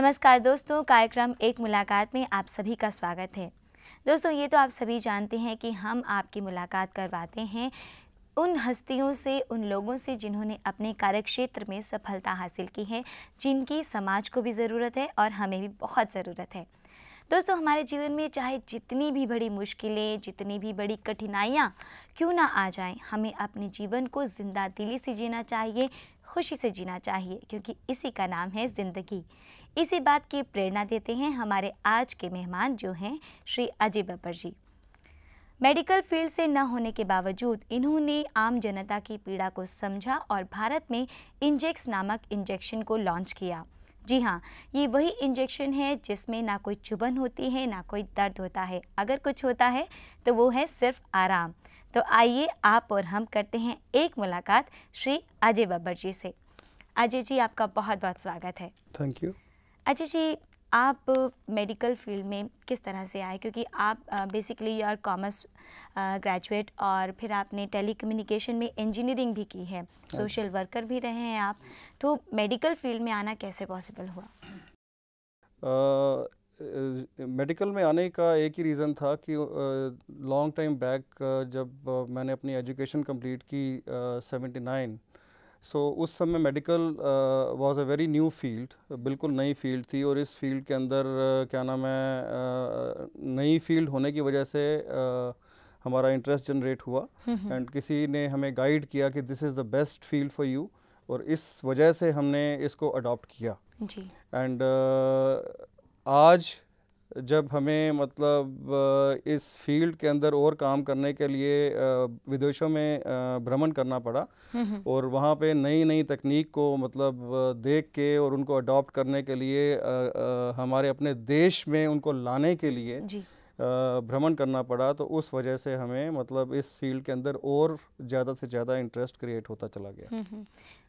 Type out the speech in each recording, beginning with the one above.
नमस्कार दोस्तों, कार्यक्रम एक मुलाकात में आप सभी का स्वागत है। दोस्तों, ये तो आप सभी जानते हैं कि हम आपकी मुलाकात करवाते हैं उन हस्तियों से, उन लोगों से जिन्होंने अपने कार्यक्षेत्र में सफलता हासिल की है, जिनकी समाज को भी ज़रूरत है और हमें भी बहुत ज़रूरत है। दोस्तों, हमारे जीवन में चाहे जितनी भी बड़ी मुश्किलें, जितनी भी बड़ी कठिनाइयाँ क्यों ना आ जाएँ, हमें अपने जीवन को ज़िंदा दिली से जीना चाहिए, खुशी से जीना चाहिए, क्योंकि इसी का नाम है ज़िंदगी। इसी बात की प्रेरणा देते हैं हमारे आज के मेहमान जो हैं श्री अजय बब्बर जी। मेडिकल फ़ील्ड से न होने के बावजूद इन्होंने आम जनता की पीड़ा को समझा और भारत में इंजेक्स नामक इंजेक्शन को लॉन्च किया। जी हाँ ये वही इंजेक्शन है जिसमें ना कोई चुभन होती है ना कोई दर्द होता है। अगर कुछ होता है तो वो है सिर्फ़ आराम। तो आइए आप और हम करते हैं एक मुलाकात श्री अजय बब्बर जी से। अजय जी आपका बहुत बहुत स्वागत है। थैंक यू अजय जी आप मेडिकल फ़ील्ड में किस तरह से आए? क्योंकि आप basically you are commerce graduate और फिर आपने टेलीकम्युनिकेशन में इंजीनियरिंग भी की है। सोशल हाँ वर्कर भी रहे हैं आप। तो मेडिकल फ़ील्ड में आना कैसे पॉसिबल हुआ? मेडिकल uh, में आने का एक ही रीज़न था कि लॉन्ग टाइम बैक जब uh, मैंने अपनी एजुकेशन कंप्लीट की seventy uh, nine so so, उस समय medical was a very new field बिल्कुल नई फ़ील्ड थी और इस फ़ील्ड के अंदर uh, क्या नाम है uh, नई फ़ील्ड होने की वजह से uh, हमारा इंटरेस्ट जनरेट हुआ एंड किसी ने हमें गाइड किया कि this is the best field for you और इस वजह से हमने इसको अडॉप्ट किया। एंड uh, आज जब हमें मतलब इस फ़ील्ड के अंदर और काम करने के लिए विदेशों में भ्रमण करना पड़ा और वहाँ पे नई नई तकनीक को मतलब देख के और उनको अडॉप्ट करने के लिए हमारे अपने देश में उनको लाने के लिए भ्रमण करना पड़ा। तो उस वजह से हमें मतलब इस फ़ील्ड के अंदर और ज़्यादा से ज़्यादा इंटरेस्ट क्रिएट होता चला गया।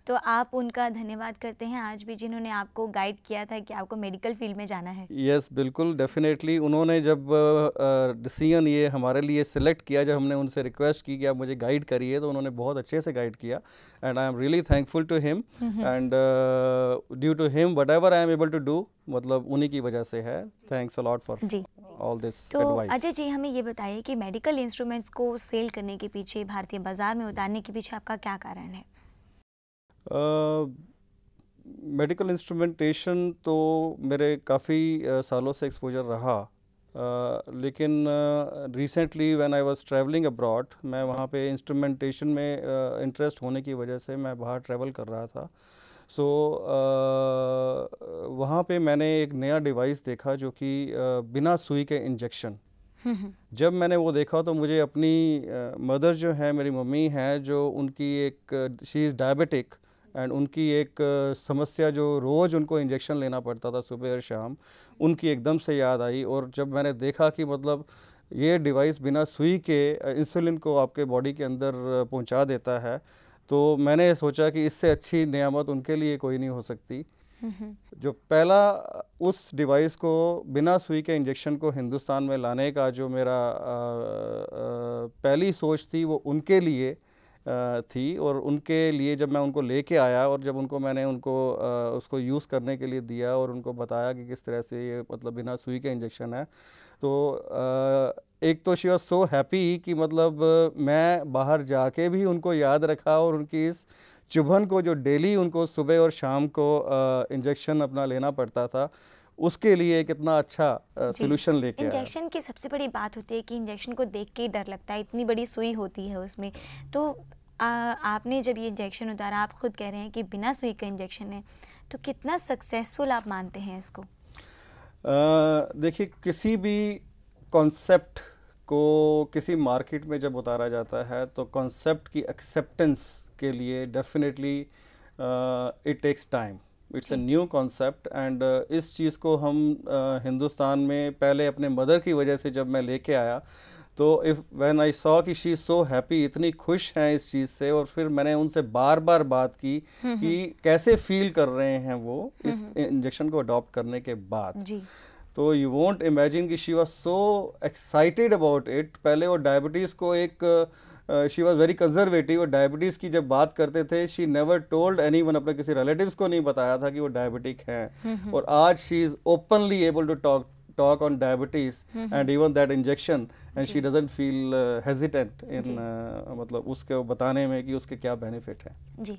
तो आप उनका धन्यवाद करते हैं आज भी जिन्होंने आपको गाइड किया था कि आपको मेडिकल फ़ील्ड में जाना है। यस yes, बिल्कुल डेफिनेटली उन्होंने जब डिसीज़न ये हमारे लिए सिलेक्ट किया जब हमने उनसे रिक्वेस्ट की कि आप मुझे गाइड करिए तो उन्होंने बहुत अच्छे से गाइड किया and I am really thankful to him and due to him whatever I am able to do मतलब उन्हीं की वजह से है। Thanks a lot for all this तो अजय जी हमें ये बताइए कि मेडिकल इंस्ट्रूमेंट्स को सेल करने के पीछे भारतीय बाज़ार में उतारने के पीछे आपका क्या कारण है? मेडिकल uh, इंस्ट्रूमेंटेशन तो मेरे काफ़ी uh, सालों से एक्सपोजर रहा। uh, लेकिन recently when I was travelling abroad मैं वहाँ पे इंस्ट्रूमेंटेशन में इंटरेस्ट uh, होने की वजह से मैं बाहर ट्रैवल कर रहा था। सो so, uh, वहाँ पे मैंने एक नया डिवाइस देखा जो कि uh, बिना सुई के इंजेक्शन जब मैंने वो देखा तो मुझे अपनी मदर जो है मेरी मम्मी है जो उनकी एक शी इज़ डायबिटिक एंड उनकी एक समस्या जो रोज़ उनको इंजेक्शन लेना पड़ता था सुबह और शाम उनकी एकदम से याद आई और जब मैंने देखा कि मतलब ये डिवाइस बिना सुई के इंसुलिन को आपके बॉडी के अंदर पहुँचा देता है तो मैंने सोचा कि इससे अच्छी नियामत उनके लिए कोई नहीं हो सकती। जो पहला उस डिवाइस को बिना सुई के इंजेक्शन को हिंदुस्तान में लाने का जो मेरा आ, आ, पहली सोच थी वो उनके लिए थी और उनके लिए जब मैं उनको लेके आया और जब उनको मैंने उनको उसको यूज़ करने के लिए दिया और उनको बताया कि किस तरह से ये मतलब बिना सुई के इंजेक्शन है तो एक तो शी वॉज़ सो हैप्पी कि मतलब मैं बाहर जाके भी उनको याद रखा और उनकी इस चुभन को जो डेली उनको सुबह और शाम को इंजेक्शन अपना लेना पड़ता था। उसके लिए कितना अच्छा सोल्यूशन लेके इंजेक्शन की सबसे बड़ी बात होती है कि इंजेक्शन को देख के डर लगता है इतनी बड़ी सुई होती है उसमें। तो आ, आपने जब ये इंजेक्शन उतारा आप खुद कह रहे हैं कि बिना सुई का इंजेक्शन है तो कितना सक्सेसफुल आप मानते हैं इसको? देखिए किसी भी कॉन्सेप्ट को किसी मार्केट में जब उतारा जाता है तो कॉन्सेप्ट की एक्सेप्टेंस के लिए definitely it takes time it's a new concept and इस चीज़ को हम uh, हिंदुस्तान में पहले अपने मदर की वजह से जब मैं लेके आया तो इफ़ व्हेन आई सॉ कि शी सो हैप्पी इतनी खुश हैं इस चीज़ से और फिर मैंने उनसे बार बार बात की कि कैसे फील कर रहे हैं वो इस इंजेक्शन को अडॉप्ट करने के बाद। जी। तो यू वॉन्ट इमेजिन कि she was so excited about it पहले वो डायबिटीज़ को एक uh, she was very conservative और डायबिटीज़ की जब बात करते थे she never told anyone अपने किसी रिलेटिव्स को नहीं बताया था कि वो डायबिटिक हैं। और आज she is openly able to talk talk on diabetes mm -hmm. and even that injection and she doesn't feel uh, hesitant in uh, मतलब उसके बताने में कि उसके क्या बेनिफिट है। जी।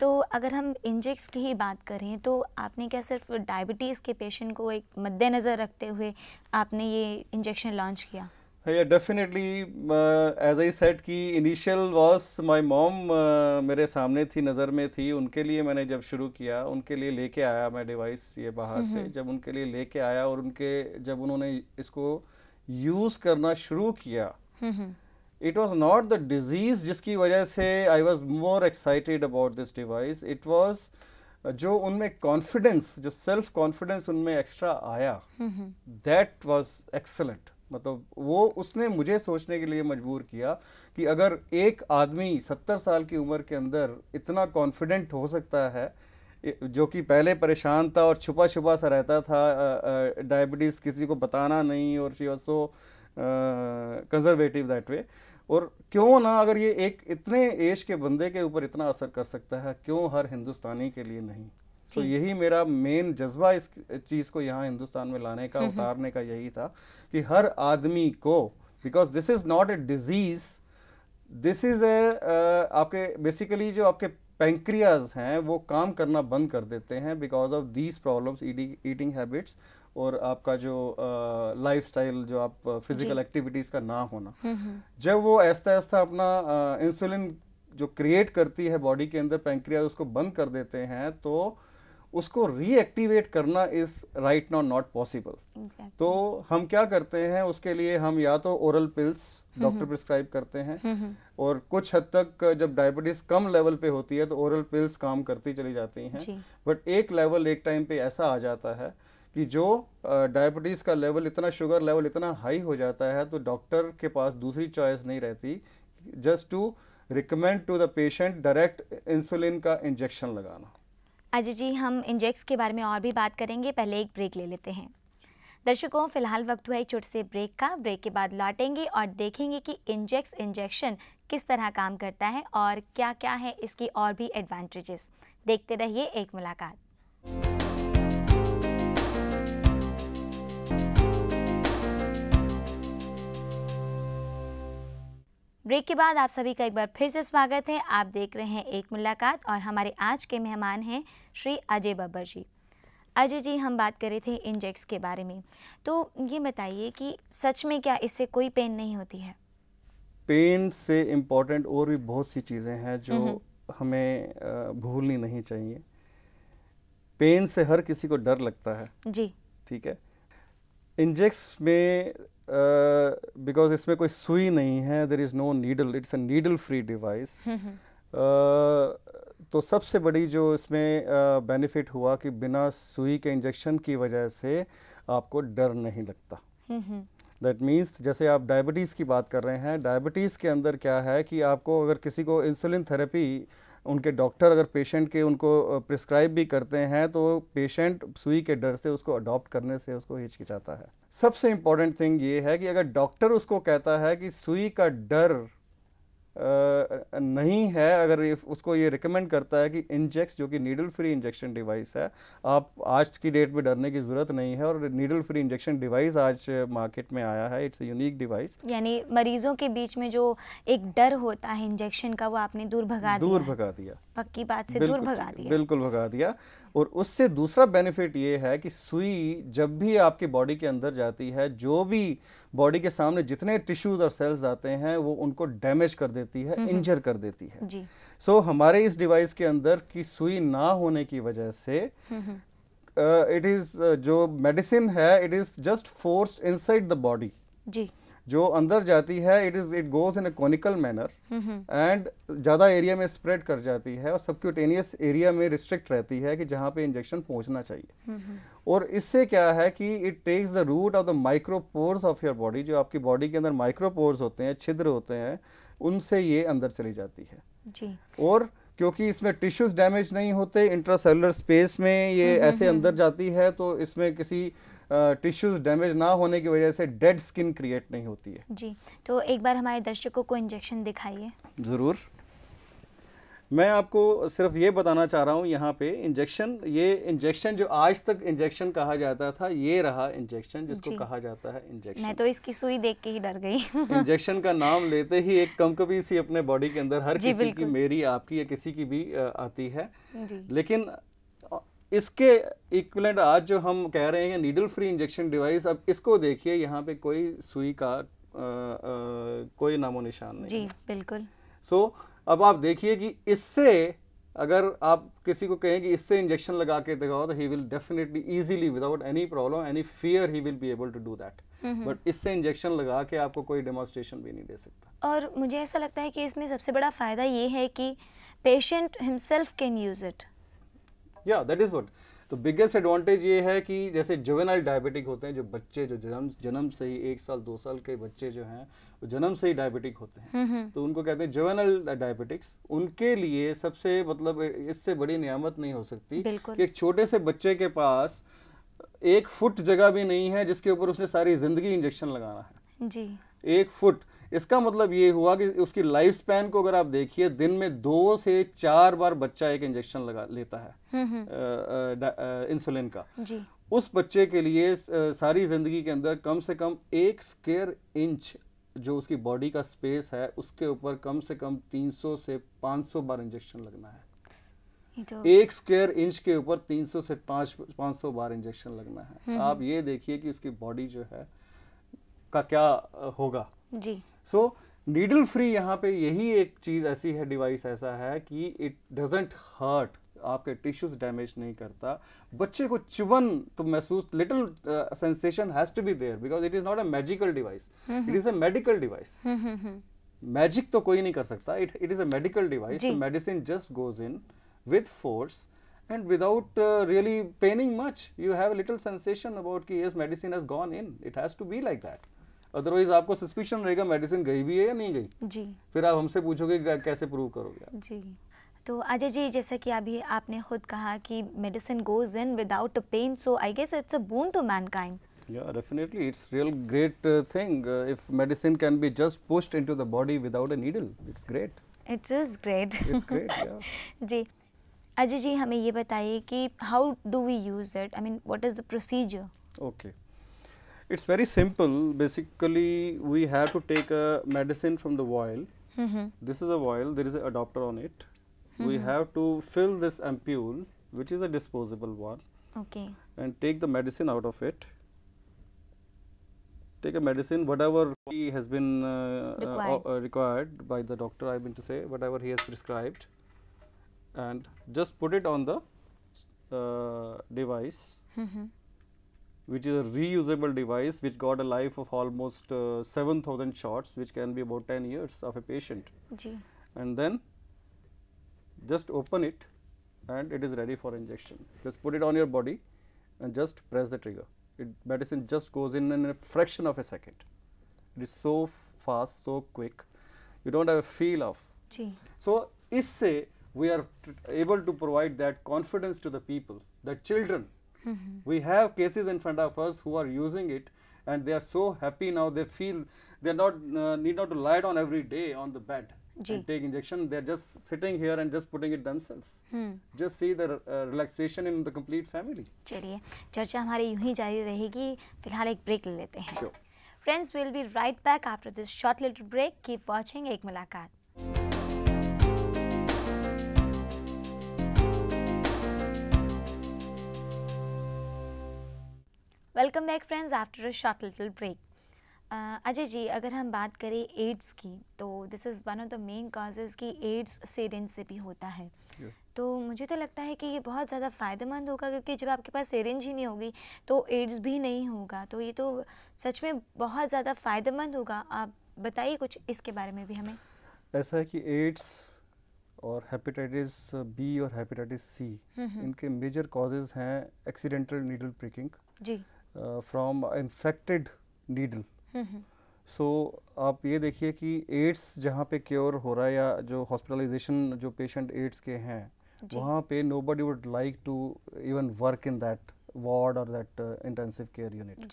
तो अगर हम इंजेक्स की ही बात करें तो आपने क्या सिर्फ़ डायबिटीज़ के पेशेंट को एक मद्देनज़र रखते हुए आपने ये इंजेक्शन लॉन्च किया? Yeah definitely uh, as i said कि initial was my mom uh, मेरे सामने थी नज़र में थी। उनके लिए मैंने जब शुरू किया उनके लिए लेके आया मैं डिवाइस ये बाहर से। जब उनके लिए लेके आया और उनके जब उन्होंने इसको यूज़ करना शुरू किया it was not the disease जिसकी वजह से I was more excited about this device it was जो उनमें कॉन्फिडेंस जो सेल्फ कॉन्फिडेंस उनमें एक्स्ट्रा आया। दैट वॉज़ एक्सलेंट मतलब वो उसने मुझे सोचने के लिए मजबूर किया कि अगर एक आदमी सत्तर साल की उम्र के अंदर इतना कॉन्फिडेंट हो सकता है जो कि पहले परेशान था और छुपा छुपा सा रहता था डायबिटीज़ किसी को बताना नहीं और she was so conservative that way और क्यों ना अगर ये एक इतने एज के बंदे के ऊपर इतना असर कर सकता है, क्यों हर हिंदुस्तानी के लिए नहीं? तो यही मेरा मेन जज्बा इस चीज़ को यहाँ हिंदुस्तान में लाने का उतारने का यही था कि हर आदमी को because this is not a disease this is a आपके बेसिकली जो आपके पेंक्रियाज हैं वो काम करना बंद कर देते हैं because of these problems eating habits और आपका जो लाइफ uh, स्टाइल जो आप फ़िज़िकल uh, एक्टिविटीज़ का ना होना। जब वो ऐसा ऐसा अपना इंसुलिन uh, जो क्रिएट करती है बॉडी के अंदर पेंक्रियाज उसको बंद कर देते हैं तो उसको रीएक्टिवेट करना is right now not possible तो हम क्या करते हैं उसके लिए हम या तो ओरल पिल्स डॉक्टर प्रिस्क्राइब करते हैं और कुछ हद तक जब डायबिटीज़ कम लेवल पे होती है तो ओरल पिल्स काम करती चली जाती हैं। बट एक लेवल एक टाइम पे ऐसा आ जाता है कि जो डायबिटीज़ का लेवल इतना शुगर लेवल इतना हाई हो जाता है तो डॉक्टर के पास दूसरी चॉइस नहीं रहती। Just to recommend to the patient direct insulin का इंजेक्शन लगाना। अजय जी, हम इंजेक्स के बारे में और भी बात करेंगे। पहले एक ब्रेक ले लेते हैं। दर्शकों, फ़िलहाल वक्त हुआ एक छोटे से ब्रेक का। ब्रेक के बाद लौटेंगे और देखेंगे कि इंजेक्स इंजेक्शन किस तरह काम करता है और क्या क्या है इसकी और भी एडवांटेजेस देखते रहिए एक मुलाकात। ब्रेक के बाद आप सभी का एक बार फिर से स्वागत है। आप देख रहे हैं एक मुलाकात और हमारे आज के मेहमान हैं श्री अजय बब्बर जी। अजय जी हम बात कर रहे थे इंजेक्स के बारे में। तो ये बताइए कि सच में क्या इससे कोई पेन नहीं होती है? पेन से इम्पोर्टेंट और भी बहुत सी चीज़ें हैं जो हमें भूलनी नहीं चाहिए। पेन से हर किसी को डर लगता है। जी। ठीक है? इंजेक्स में बिकॉज़ इसमें कोई सुई नहीं है there is no needle it's a needle free device तो सबसे बड़ी जो इसमें बेनिफिट uh, हुआ कि बिना सुई के इंजेक्शन की वजह से आपको डर नहीं लगता। दैट मीन्स जैसे आप डायबिटीज़ की बात कर रहे हैं डायबिटीज़ के अंदर क्या है कि आपको अगर किसी को इंसुलिन थेरेपी उनके डॉक्टर अगर पेशेंट के उनको प्रिस्क्राइब भी करते हैं तो पेशेंट सुई के डर से उसको अडॉप्ट करने से उसको हिचकिचाता है। सबसे इंपॉर्टेंट थिंग ये है कि अगर डॉक्टर उसको कहता है कि सुई का डर नहीं है अगर उसको ये रिकमेंड करता है कि इंजेक्स जो कि नीडल फ्री इंजेक्शन डिवाइस है आप आज की डेट में डरने की ज़रूरत नहीं है और नीडल फ्री इंजेक्शन डिवाइस आज मार्केट में आया है इट्स यूनिक डिवाइस यानी मरीजों के बीच में जो एक डर होता है इंजेक्शन का वो आपने दूर भगा दूर दिया भगा दिया। पक्की बात से दूर भगा दिया। बिल्कुल भगा दिया। और उससे दूसरा बेनिफिट ये है कि सुई जब भी आपकी बॉडी के अंदर जाती है जो भी बॉडी के सामने जितने टिश्यूज और सेल्स आते हैं वो उनको डैमेज कर देती है इंजर कर देती है। सो so, हमारे इस डिवाइस के अंदर की सुई ना होने की वजह से इट इज़ uh, जो मेडिसिन है it is just forced inside the body जी। जो अंदर जाती है it is it goes in a conical manner and ज़्यादा एरिया में स्प्रेड कर जाती है और सबक्यूटेनियस एरिया में रिस्ट्रिक्ट रहती है कि जहाँ पे इंजेक्शन पहुँचना चाहिए। और इससे क्या है कि it takes the route of the micropores of your body जो आपकी बॉडी के अंदर माइक्रोपोर्स होते हैं छिद्र होते हैं उनसे ये अंदर चली जाती है। जी। और क्योंकि इसमें टिश्यूज डैमेज नहीं होते इंट्रासेलुलर स्पेस में ये हम्म, ऐसे अंदर जाती है तो इसमें किसी टिश्यूज डैमेज ना होने की वजह से डेड स्किन क्रिएट नहीं होती है। जी तो एक बार हमारे दर्शकों को इंजेक्शन दिखाइए। ज़रूर। मैं आपको सिर्फ़ ये बताना चाह रहा हूँ यहाँ पे इंजेक्शन ये इंजेक्शन जो आज तक इंजेक्शन कहा जाता था ये रहा इंजेक्शन जिसको कहा जाता है इंजेक्शन मैं तो इसकी सुई देख के ही डर गई। इंजेक्शन का नाम लेते ही एक कमकबी सी अपने बॉडी के अंदर हर किसी की मेरी आपकी या किसी की भी आती है। लेकिन इसके इक्वलेंट आज जो हम कह रहे हैं नीडल फ्री इंजेक्शन डिवाइस अब इसको देखिए यहाँ पे कोई सुई का अ, अ, कोई नामो निशान नहीं जी बिल्कुल। सो so, अब आप देखिए कि इससे अगर आप किसी को कहें कि इससे इंजेक्शन लगा के दिखाओ तो he will definitely easily without any problem any fear he will be able to do that but इससे इंजेक्शन लगा के आपको कोई डेमोन्स्ट्रेशन भी नहीं दे सकता। और मुझे ऐसा लगता है कि इसमें सबसे बड़ा फ़ायदा ये है कि patient himself can use it या दैट इज़ व्हाट तो बिगेस्ट एडवांटेज ये है कि जैसे जुवेनाइल डायबिटिक होते हैं जो बच्चे जो जन्म जन्म से ही एक साल दो साल के बच्चे जो हैं वो जन्म से ही डायबिटिक होते हैं। तो उनको कहते हैं जुवेनाइल डायबिटिक्स उनके लिए सबसे मतलब इससे बड़ी नियामत नहीं हो सकती कि एक छोटे से बच्चे के पास एक फुट जगह भी नहीं है जिसके ऊपर उसने सारी ज़िंदगी इंजेक्शन लगाना है। जी। एक फुट। इसका मतलब ये हुआ कि उसकी लाइफ स्पैन को अगर आप देखिए दिन में दो से चार बार बच्चा एक इंजेक्शन लगा लेता है हम्म हम्म। इंसुलिन का। जी। उस बच्चे के लिए सारी ज़िंदगी के अंदर कम से कम एक स्केयर इंच जो उसकी बॉडी का स्पेस है उसके ऊपर कम से कम 300 से 500 बार इंजेक्शन लगना है। तो एक स्क्वायर इंच के ऊपर 300 से 5 500 बार इंजेक्शन लगना है। आप ये देखिए कि उसकी बॉडी जो है का क्या होगा? जी। सो नीडल फ्री यहाँ पे यही एक चीज़ ऐसी है डिवाइस ऐसा है कि इट डजेंट हर्ट आपके टिश्यूज डैमेज नहीं करता। बच्चे को चुभन तो महसूस little sensation has to be there because it is not a magical device it is a medical device magic तो कोई नहीं कर सकता। It it is a medical device medicine just goes in with force and without uh, really paining much you have a little sensation about कि yes medicine has gone in. It has to be like that. Otherwise आपको suspicion रहेगा medicine गई भी है या नहीं गई जी फिर आप हमसे पूछोगे कि कैसे प्रूव करोगे जी तो अजय जी जैसे कि अभी आपने खुद कहा कि medicine goes in without a pain so I guess it's a boon to mankind yeah definitely it's real great uh, thing uh, if medicine can be just pushed into the body without a needle it's great it's is great it's great yeah जी अजय जी हमें ये बताइए कि how do we use it I mean what is the procedure Okay. It's very simple. Basically, we have to take a medicine from the vial. This is a vial, there is an adapter on it. We have to fill this ampule, which is a disposable one, okay and take the medicine out of it. Take a medicine, whatever he has been uh, uh, Required. uh, required by the doctor, I mean to say, whatever he has prescribed, and just put it on the uh, device which is a reusable device which got a life of almost uh, 7000 shots which can be about 10 years of a patient. जी and then just open it and it is ready for injection. Just put it on your body and just press the trigger. It medicine just goes in in a fraction of a second. It is so fast so quick. You don't have a feel of. जी so isse we are able to provide that confidence to the people the children we have cases in front of us who are using it and they are so happy now they feel they are not uh, need not to lie down every day on the bed जी। and take injection they are just sitting here and just putting it themselves hmm just see the uh, relaxation in the complete family चलिए चर्चा हमारी यूँ ही जारी रहेगी फ़िलहाल एक break ले लेते हैं sure friends will be right back after this short little break keep watching एक मुलाकात welcome back friends after a short little break Ajay ji अगर हम बात करें एड्स की तो this is one of the main causes कि AIDS syringe से भी होता है। Yeah. तो मुझे तो लगता है कि ये बहुत ज़्यादा फ़ायदेमंद होगा क्योंकि जब आपके पास सिरिंज ही नहीं होगी तो एड्स भी नहीं होगा। तो ये तो सच में बहुत ज़्यादा फ़ायदेमंद होगा। आप बताइए कुछ इसके बारे में भी हमें। ऐसा है कि एड्स और हेपेटाइटिस बी और हेपेटाइटिस सी इनके मेजर कॉजेज हैं accidental needle pricking ji. From infected needle so so, आप ये देखिए कि एड्स जहाँ पे क्योर हो रहा है या जो हॉस्पिटलाइजेशन जो पेशेंट एड्स के हैं वहाँ पे nobody would like to even work in that ward और that intensive care unit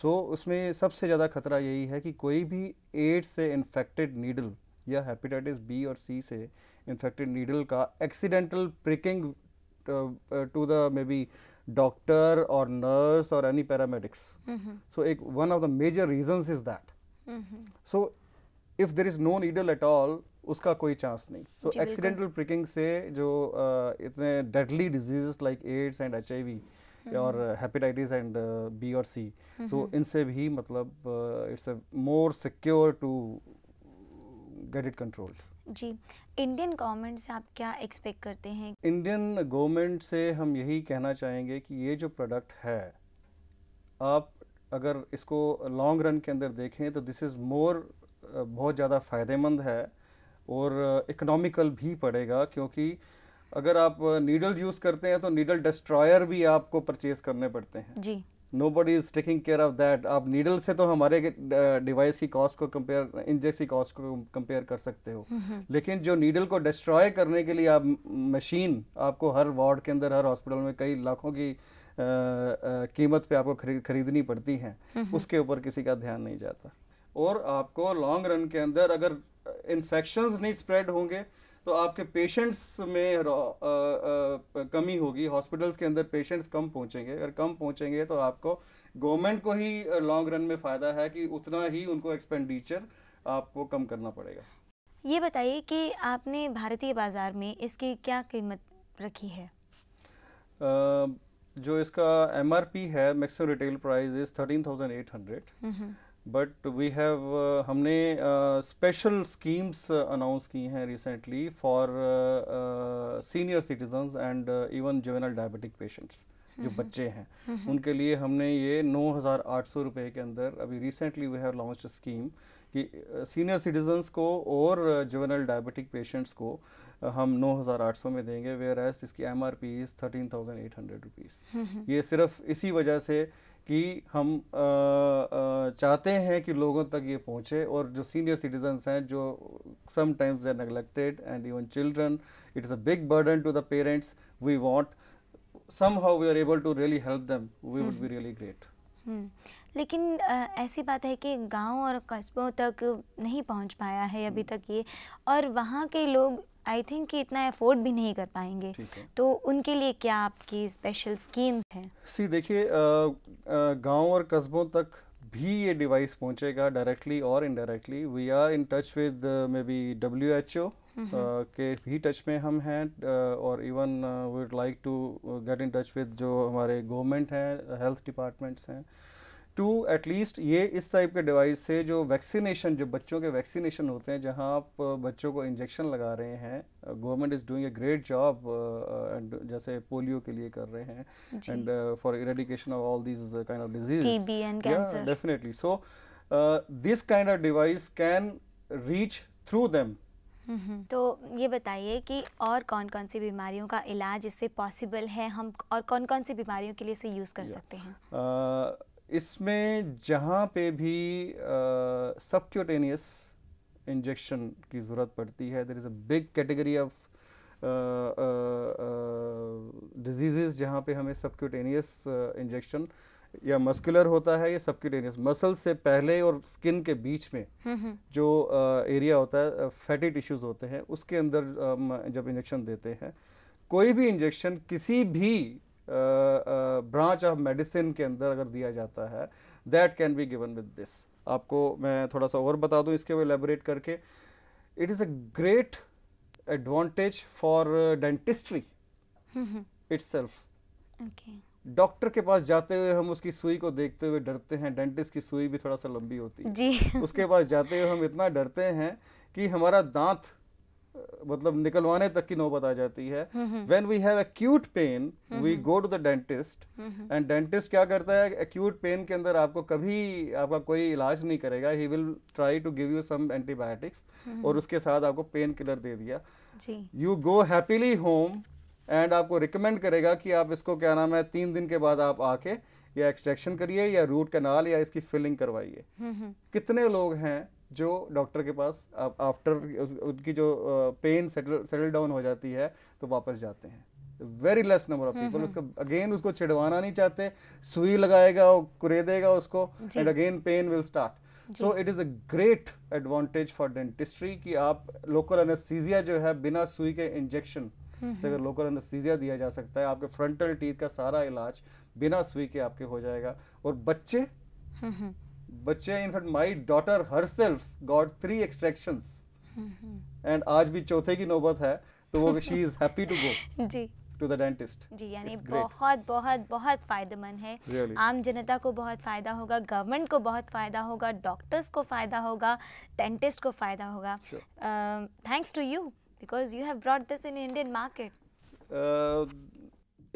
so उसमें सबसे ज़्यादा खतरा यही है कि कोई भी एड्स से इन्फेक्टेड नीडल या हेपेटाइटिस बी और सी से इन्फेक्टेड नीडल का accidental pricking to the maybe doctor और नर्स और एनी पैरामेडिक्स सो एक one of the major reasons is that so if there is no needle at all उसका कोई chance नहीं सो accidental pricking से जो uh, इतने deadly diseases like AIDS and H I V और hepatitis and B और C so इनसे भी मतलब it's more secure to get it controlled ji Indian government से आप क्या एक्सपेक्ट करते हैं? इंडियन गवर्नमेंट से हम यही कहना चाहेंगे कि ये जो प्रोडक्ट है आप अगर इसको लॉन्ग रन के अंदर देखें तो दिस इज़ मोर बहुत ज़्यादा फ़ायदेमंद है और इकोनॉमिकल भी पड़ेगा क्योंकि अगर आप नीडल यूज़ करते हैं तो नीडल डिस्ट्रॉयर भी आपको परचेज करने पड़ते हैं। जी। Nobody is taking care of that आप नीडल से तो हमारे डिवाइस की कॉस्ट को कंपेयर इंजेक्स की कॉस्ट को कंपेयर कर सकते हो। लेकिन जो नीडल को डिस्ट्रॉय करने के लिए आप मशीन आपको हर वार्ड के अंदर हर हॉस्पिटल में कई लाखों की कीमत पे आपको खरीद खरीदनी पड़ती हैं। उसके ऊपर किसी का ध्यान नहीं जाता। और आपको लॉन्ग रन के अंदर अगर इन्फेक्शंस नहीं स्प्रेड होंगे तो आपके पेशेंट्स में आ, आ, कमी होगी। हॉस्पिटल्स के अंदर पेशेंट्स कम पहुँचेंगे। अगर कम पहुँचेंगे तो आपको गवर्नमेंट को ही लॉन्ग रन में फ़ायदा है कि उतना ही उनको एक्सपेंडिचर आपको कम करना पड़ेगा। ये बताइए कि आपने भारतीय बाज़ार में इसकी क्या कीमत रखी है? आ, जो इसका एमआरपी है maximum retail price is thirteen thousand eight hundred but we have हमने स्पेशल स्कीम्स अनाउंस की हैं recently for senior citizens and even juvenile diabetic patients जो बच्चे हैं। उनके लिए हमने ये नौ हज़ार आठ सौ रुपये के अंदर अभी recently we have launch scheme कि सीनियर uh, सिटीजन्स को और जुवेनल डायबिटिक पेशेंट्स को uh, हम नौ हज़ार आठ सौ में देंगे वेयर एस इसकी M R P is thirteen thousand eight hundred rupees ये सिर्फ़ इसी वजह से कि हम चाहते हैं कि लोगों तक ये पहुँचे और जो सीनियर सिटीजन्स हैं जो sometimes they neglected and even children it is a big burden to the parents we want somehow we are able to really help them. We would be really great लेकिन आ, ऐसी बात है कि गाँव और कस्बों तक नहीं पहुँच पाया है अभी तक ये। और वहाँ के लोग आई थिंक कि इतना अफोर्ड भी नहीं कर पाएँगे। तो उनके लिए क्या आपकी स्पेशल स्कीम्स हैं? सी देखिए गाँव और कस्बों तक भी ये डिवाइस पहुंचेगा डायरेक्टली और indirectly we are in touch with maybe W H O के भी टच में हम हैं और even would like to get in touch with जो हमारे गवर्नमेंट हैं हेल्थ डिपार्टमेंट्स हैं। टू एटलीस्ट ये इस टाइप के डिवाइस से जो वैक्सीनेशन जो बच्चों के वैक्सीनेशन होते हैं जहाँ आप बच्चों को इंजेक्शन लगा रहे हैं government is doing a great job and जैसे पोलियो के लिए कर रहे हैं and for eradication of all these kind of disease definitely so this kind of device can reach through them तो ये बताइए कि और कौन कौन सी बीमारियों का इलाज इससे पॉसिबल है? हम और कौन कौन सी बीमारियों के लिए इसे यूज़ कर सकते हैं? Uh, इसमें जहाँ पे भी सबक्यूटेनियस इंजेक्शन की ज़रूरत पड़ती है there is a big category of disease जहाँ पे हमें सबक्यूटेनियस इंजेक्शन या मस्कुलर होता है या सबक्यूटेनियस मसल से पहले और स्किन के बीच में हम्म, हम्म। जो एरिया होता है फैटी टिश्यूज़ होते हैं उसके अंदर जब इंजेक्शन देते हैं कोई भी इंजेक्शन किसी भी ब्रांच ऑफ़ मेडिसिन के अंदर अगर दिया जाता है that can be given with this आपको मैं थोड़ा सा और बता दूँ इसके वो एलेबोरेट करके it is a great advantage for dentistry itself doctor के पास जाते हुए हम उसकी सुई को देखते हुए डरते हैं डेंटिस्ट की सुई भी थोड़ा सा लंबी होती है। जी। उसके पास जाते हुए हम इतना डरते हैं कि हमारा दांत मतलब निकलवाने तक की नौबत आ जाती है। When we have acute pain we go to the dentist and dentist क्या करता है? एक्यूट पेन के अंदर आपको कभी आपका कोई इलाज नहीं करेगा। He will try to give you some antibiotics और उसके साथ आपको पेन किलर दे दिया। You go happily home and आपको रिकमेंड करेगा कि आप इसको क्या नाम है तीन दिन के बाद आप आके या एक्सट्रैक्शन करिए या रूट कनाल या इसकी फिलिंग करवाइए। कितने लोग हैं जो डॉक्टर के पास आफ्टर उनकी जो पेन सेटल सेटल डाउन हो जाती है तो वापस जाते हैं। Very less number of people उसको अगेन उसको छिड़वाना नहीं चाहते। सुई लगाएगा कुरे देगा उसको and again pain will start so it is a great advantage for dentistry कि आप लोकल एनेस्थीसिया जो है बिना सुई के इंजेक्शन से अगर लोकल एनेस्थीसिया दिया जा सकता है आपके फ्रंटल टीथ का सारा इलाज बिना सुई के आपके हो जाएगा। और बच्चे बच्चे in fact my daughter herself got three extractions and आज भी चौथे की नौबत है तो वो she is happy to go ji. To the dentist जी यानी बहुत बहुत बहुत फ़ायदेमंद है। Really. आम जनता को बहुत फ़ायदा होगा गवर्नमेंट को बहुत फ़ायदा होगा डॉक्टर्स को फ़ायदा होगा डेंटिस्ट को फ़ायदा होगा। Thanks to you because you have brought this in Indian market.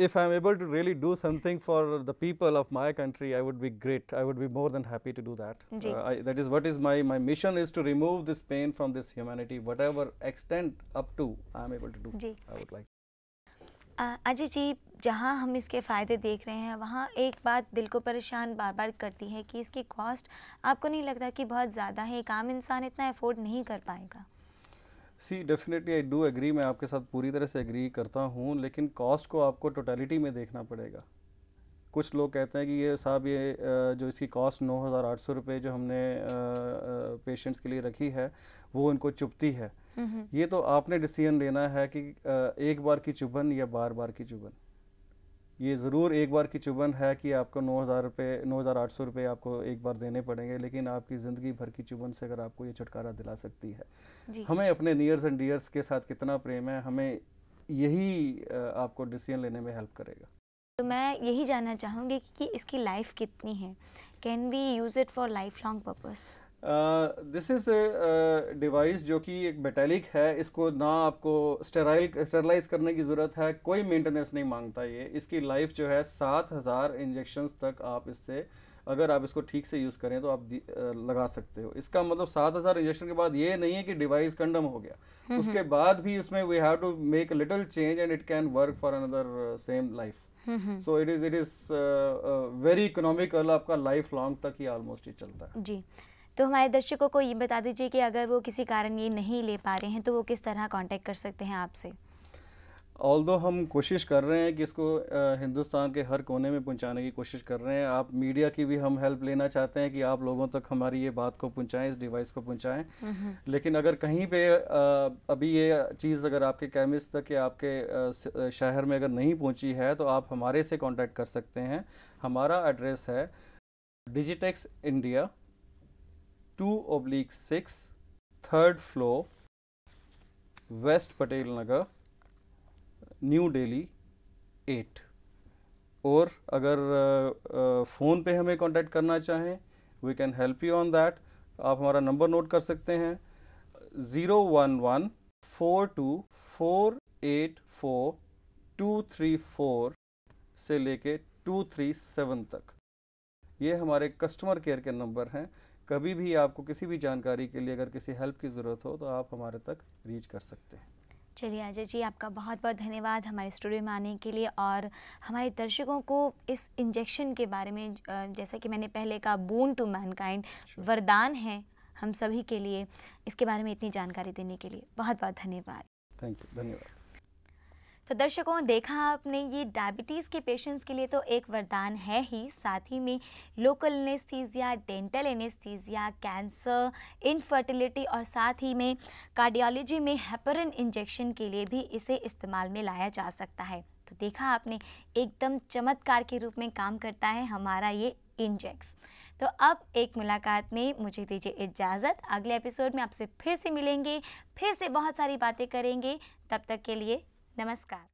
Uh, if I'm able to really do something for the people of my country, I would be great. I would be more than happy to do that. Uh, I, that is what is my, my mission is to remove this pain from this humanity, whatever extent up to I am able to do. Ji. I would like. Ajay ji जहाँ हम इसके फ़ायदे देख रहे हैं वहाँ एक बात दिल को परेशान बार बार करती है कि इसकी कॉस्ट आपको नहीं लगता कि बहुत ज़्यादा है एक आम इंसान इतना अफोर्ड नहीं कर पाएगा see definitely I do agree मैं आपके साथ पूरी तरह से एग्री करता हूँ लेकिन कॉस्ट को आपको टोटलिटी में देखना पड़ेगा। कुछ लोग कहते हैं कि ये साहब ये जो इसकी कॉस्ट नौ हज़ार आठ सौ रुपये जो हमने पेशेंट्स के लिए रखी है वो उनको चुपती है। ये तो आपने डिसीज़न लेना है कि एक बार की चुभन या बार बार की चुभन। ये ज़रूर एक बार की चुभन है कि आपको नौ हज़ार रुपये नौ हज़ार आठ सौ रुपये आपको एक बार देने पड़ेंगे लेकिन आपकी ज़िंदगी भर की चुभन से अगर आपको ये छुटकारा दिला सकती है। हमें अपने नियर्स एंड डियर्स के साथ कितना प्रेम है हमें यही आपको डिसीज़न लेने में हेल्प करेगा। तो मैं यही जानना चाहूँगी कि इसकी लाइफ कितनी है? Can we use it for life long purpose this is device जो कि एक मेटेलिक है इसको ना आपको स्टेराइल स्टेरलाइज करने की ज़रूरत है कोई मेंटेनेंस नहीं माँगता ये। इसकी लाइफ जो है सात हज़ार इंजेक्शन तक आप इससे अगर आप इसको ठीक से यूज़ करें तो आप लगा सकते हो। इसका मतलब सात हज़ार इंजेक्शन के बाद ये नहीं है कि डिवाइस कंडम हो गया। हम्म, उसके हम्म। बाद भी इसमें we have to make little change and it can work for another same life so it is it is very economical आपका लाइफ लॉन्ग तक ही ऑलमोस्ट ही चलता है। जी। तो हमारे दर्शकों को ये बता दीजिए कि अगर वो किसी कारण ये नहीं ले पा रहे हैं तो वो किस तरह कांटेक्ट कर सकते हैं आपसे? ऑल दो हम कोशिश कर रहे हैं कि इसको हिंदुस्तान के हर कोने में पहुँचाने की कोशिश कर रहे हैं। आप मीडिया की भी हम हेल्प लेना चाहते हैं कि आप लोगों तक हमारी ये बात को पहुंचाएँ इस डिवाइस को पहुंचाएँ। लेकिन अगर कहीं पे अभी ये चीज़ अगर आपके केमिस्ट तक या आपके शहर में अगर नहीं पहुँची है तो आप हमारे से कॉन्टैक्ट कर सकते हैं। हमारा एड्रेस है Digitex India two oblique six third floor west Patel Nagar new Delhi eight और अगर फ़ोन पे हमें कांटेक्ट करना चाहें we can help you on that आप हमारा नंबर नोट कर सकते हैं zero one one four two four eight four two three four से लेके टू थ्री सेवन तक. ये हमारे कस्टमर केयर के नंबर हैं। कभी भी आपको किसी भी जानकारी के लिए अगर किसी हेल्प की ज़रूरत हो तो आप हमारे तक रीच कर सकते हैं। चलिए अजय जी आपका बहुत बहुत धन्यवाद हमारे स्टूडियो में आने के लिए और हमारे दर्शकों को इस इंजेक्शन के बारे में जैसा कि मैंने पहले कहा बोन टू मैनकाइंड वरदान है हम सभी के लिए इसके बारे में इतनी जानकारी देने के लिए। बहुत बहुत धन्यवाद। थैंक यू धन्यवाद। तो दर्शकों, देखा आपने ये डायबिटीज़ के पेशेंट्स के लिए तो एक वरदान है ही। साथ ही में local anaesthesia dental anaesthesia cancer infertility और साथ ही में कार्डियोलॉजी में हेपरिन इंजेक्शन के लिए भी इसे इस्तेमाल में लाया जा सकता है। तो देखा आपने, एकदम चमत्कार के रूप में काम करता है हमारा ये इंजेक्स तो अब एक मुलाकात में मुझे दीजिए इजाज़त। अगले एपिसोड में आपसे फिर से मिलेंगे, फिर से बहुत सारी बातें करेंगे। तब तक के लिए नमस्कार